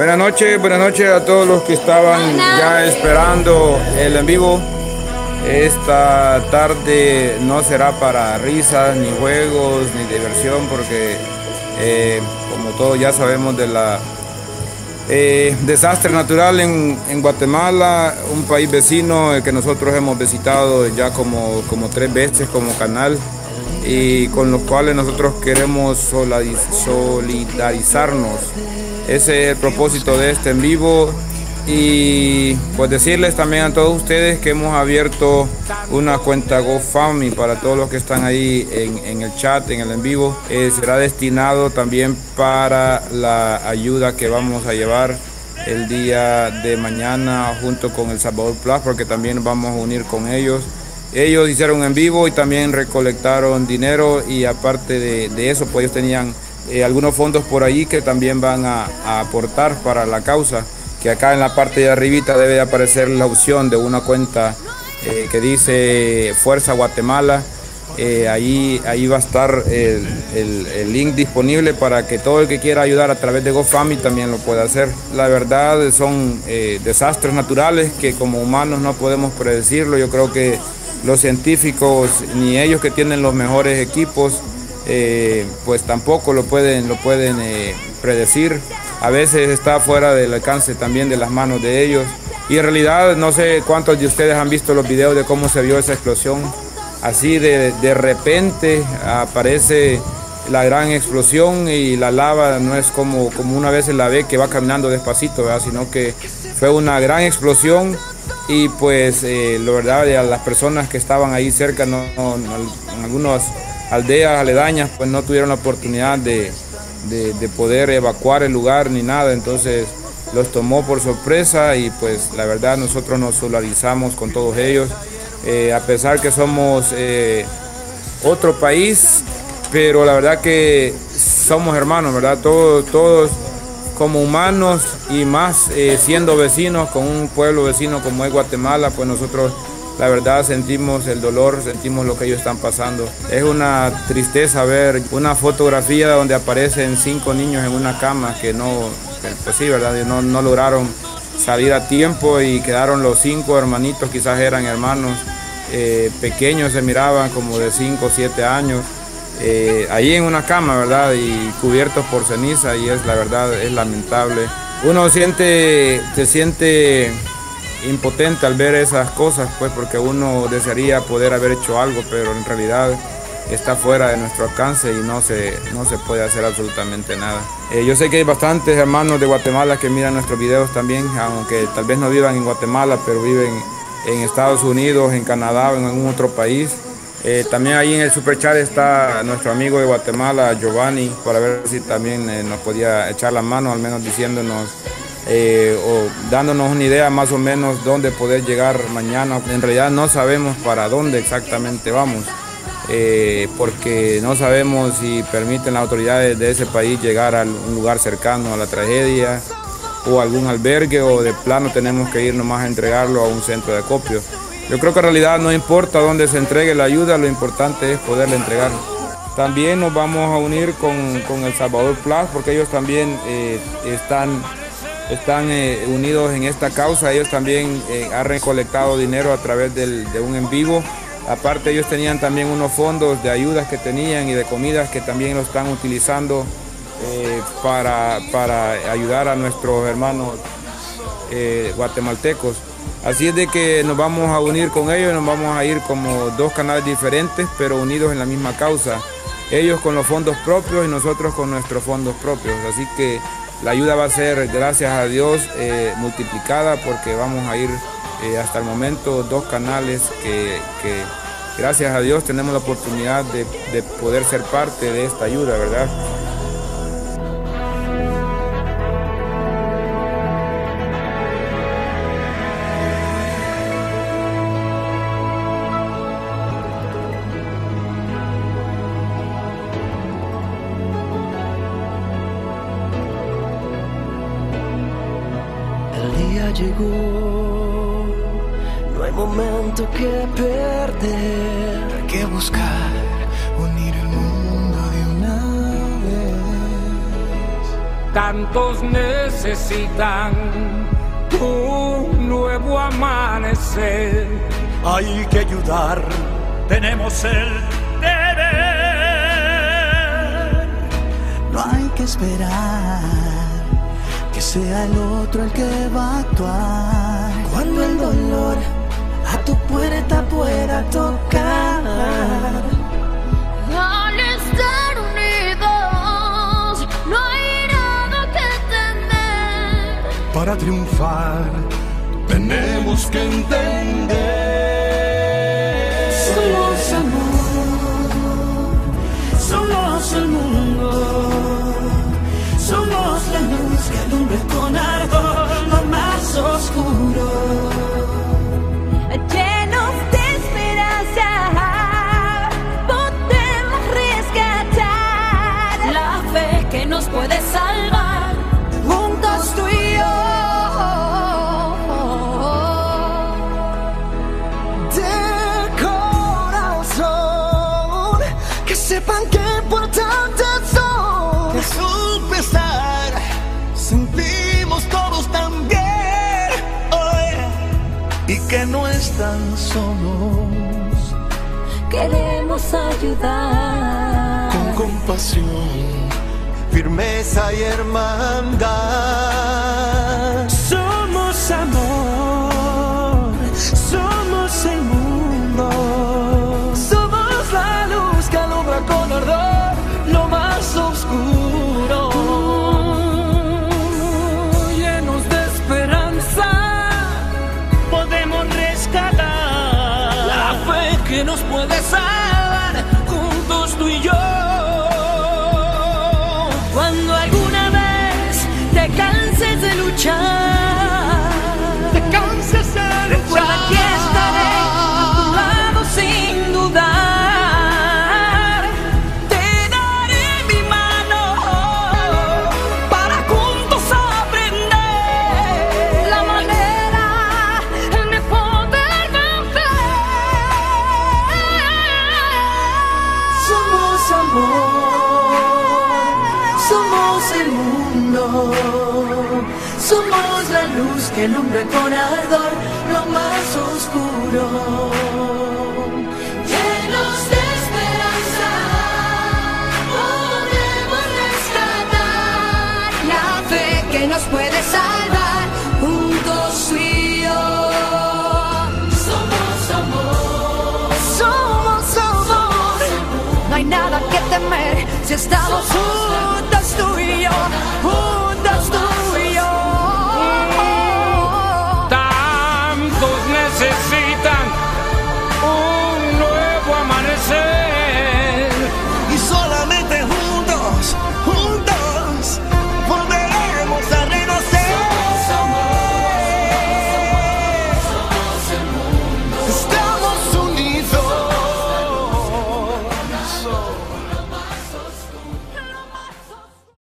Buenas noches, buenas noches a todos los que estaban ya esperando el en vivo. Esta tarde no será para risas, ni juegos, ni diversión, porque eh, como todos ya sabemos de la eh, desastre natural en, Guatemala, un país vecino que nosotros hemos visitado ya como, como tres veces como canal y con los cuales nosotros queremos solidarizarnos. Ese es el propósito de este en vivo y pues decirles también a todos ustedes que hemos abierto una cuenta GoFundMe para todos los que están ahí en, el chat, en el en vivo. Eh, será destinado también para la ayuda que vamos a llevar el día de mañana junto con el Salvador Plus porque también vamos a unir con ellos. Ellos hicieron en vivo y también recolectaron dinero y aparte de, eso pues ellos tenían eh, algunos fondos por ahí que también van a aportar para la causa que acá en la parte de arribita debe aparecer la opción de una cuenta eh, que dice Fuerza Guatemala. Eh, ahí, ahí va a estar el, link disponible para que todo el que quiera ayudar a través de GoFundMe también lo pueda hacer. La verdad son desastres naturales que como humanos no podemos predecirlo. Yo creo que los científicos, ni ellos que tienen los mejores equipos, pues tampoco lo pueden, lo pueden predecir a veces está fuera del alcance también de las manos de ellos. Y en realidad no sé cuántos de ustedes han visto los videos de cómo se vio esa explosión. Así de, repente aparece la gran explosión y la lava no es como, como una vez la ve que va caminando despacito, sino que fue una gran explosión y pues eh, la verdad las personas que estaban ahí cerca, no, en algunas aldeas aledañas, pues no tuvieron la oportunidad de, de, poder evacuar el lugar ni nada, entonces los tomó por sorpresa y pues la verdad nosotros nos solidarizamos con todos ellos, eh, a pesar que somos eh, otro país, pero la verdad que somos hermanos, ¿verdad? Todos, todos como humanos y más eh, siendo vecinos con un pueblo vecino como es Guatemala, pues nosotros la verdad sentimos el dolor, sentimos lo que ellos están pasando. Es una tristeza ver una fotografía donde aparecen cinco niños en una cama que no, pues sí, ¿verdad? No, lograron salir a tiempo y quedaron los cinco hermanitos, quizás eran hermanos eh, pequeños, se miraban como de cinco o siete años. Eh, ahí en una cama, ¿verdad? Y cubiertos por ceniza y es la verdad, es lamentable. Uno siente, se siente impotente al ver esas cosas, pues porque uno desearía poder haber hecho algo, pero en realidad está fuera de nuestro alcance y no se, no se puede hacer absolutamente nada. Eh, yo sé que hay bastantes hermanos de Guatemala que miran nuestros videos también, aunque tal vez no vivan en Guatemala, pero viven en Estados Unidos, en Canadá o en algún otro país. Eh, también ahí en el super chat está nuestro amigo de Guatemala, Giovanni, para ver si también eh, nos podía echar la mano, al menos diciéndonos eh, o dándonos una idea más o menos dónde poder llegar mañana. En realidad no sabemos para dónde exactamente vamos, eh, porque no sabemos si permiten las autoridades de ese país llegar a un lugar cercano a la tragedia o algún albergue o de plano tenemos que ir nomás a entregarlo a un centro de acopio. Yo creo que en realidad no importa dónde se entregue la ayuda, lo importante es poderle entregar. También nos vamos a unir con, El Salvador Plus porque ellos también eh, están están eh, unidos en esta causa. Ellos también eh, han recolectado dinero a través de un en vivo. Aparte ellos tenían también unos fondos de ayudas que tenían y de comidas que también lo están utilizando eh, para, para, ayudar a nuestros hermanos guatemaltecos. Así es de que nos vamos a unir con ellos, nos vamos a ir como dos canales diferentes, pero unidos en la misma causa. Ellos con los fondos propios y nosotros con nuestros fondos propios. Así que la ayuda va a ser, gracias a Dios, eh, multiplicada porque vamos a ir eh, hasta el momento dos canales que, gracias a Dios tenemos la oportunidad de, de poder ser parte de esta ayuda, ¿verdad? Llegó. No hay momento que perder. Hay que buscar unir el mundo de una vez. tantos necesitan un nuevo amanecer. Hay que ayudar, tenemos el deber. No hay que esperar que sea el otro el que va a actuar. Cuando el dolor a tu puerta pueda tocar. Al estar unidos, no hay nada que temer. Para triunfar, tenemos que entender. Sepan que importantes son. A su pesar, sentimos todos también. hoy y que no están solos. Queremos ayudar. Con compasión, firmeza y hermandad. Juntos tú y yo. Cuando alguna vez te canses de luchar, la luz que alumbra con ardor lo más oscuro. Llenos de esperanza, podemos rescatar la fe que nos puede salvar, juntos tú y yo. Somos amor, Somos amor, no hay nada que temer si estamos juntos tú y yo,